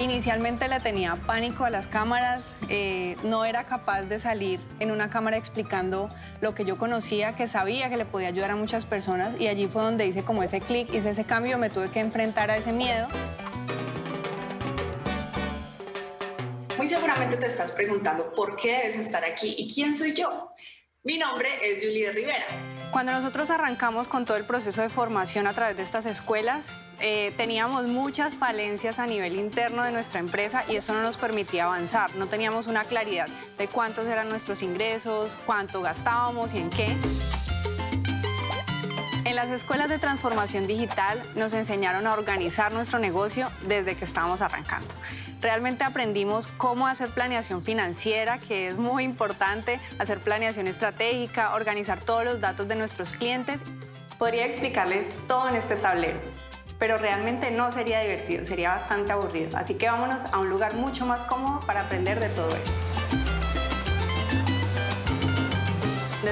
Inicialmente le tenía pánico a las cámaras, eh, no era capaz de salir en una cámara explicando lo que yo conocía, que sabía que le podía ayudar a muchas personas y allí fue donde hice como ese clic, hice ese cambio, me tuve que enfrentar a ese miedo. Muy seguramente te estás preguntando por qué debes estar aquí y quién soy yo. Mi nombre es Julie Rivera. Cuando nosotros arrancamos con todo el proceso de formación a través de estas escuelas, eh, teníamos muchas falencias a nivel interno de nuestra empresa y eso no nos permitía avanzar. No teníamos una claridad de cuántos eran nuestros ingresos, cuánto gastábamos y en qué. En las escuelas de transformación digital nos enseñaron a organizar nuestro negocio desde que estábamos arrancando. Realmente aprendimos cómo hacer planeación financiera, que es muy importante, hacer planeación estratégica, organizar todos los datos de nuestros clientes. Podría explicarles todo en este tablero, pero realmente no sería divertido, sería bastante aburrido. Así que vámonos a un lugar mucho más cómodo para aprender de todo esto.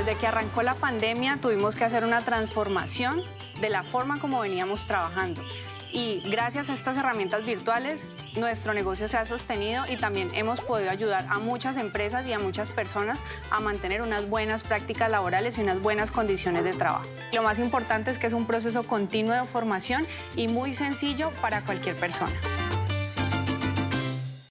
Desde que arrancó la pandemia tuvimos que hacer una transformación de la forma como veníamos trabajando. Y gracias a estas herramientas virtuales, nuestro negocio se ha sostenido y también hemos podido ayudar a muchas empresas y a muchas personas a mantener unas buenas prácticas laborales y unas buenas condiciones de trabajo. Lo más importante es que es un proceso continuo de formación y muy sencillo para cualquier persona.